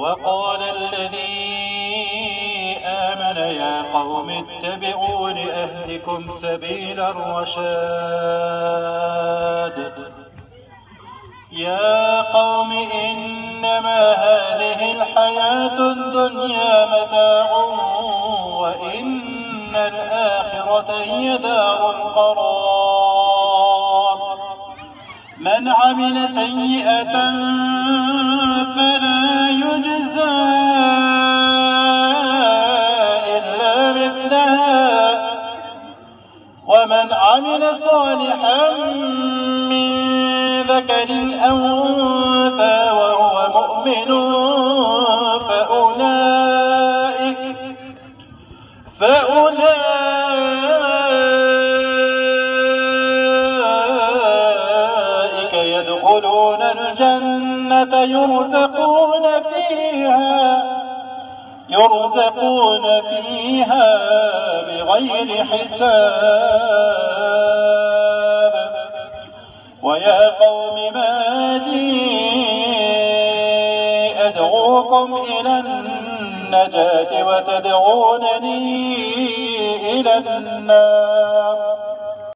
وقال الذي آمن يا قوم اتبعون أهلكم سبيل الرشاد. يا قوم إنما هذه الحياة الدنيا متاع وإن الآخرة هي دار القرار. من عمل سيئة مثلها ومن عمل صالحا من ذكر أو أنثى وهو مؤمن فأولئك فأولئك يدخلون الجنة يرزقون فيها يرزقون فيها بغير حساب. ويا قوم ما لي أدعوكم إلى النجاة وتدعونني إلى النار.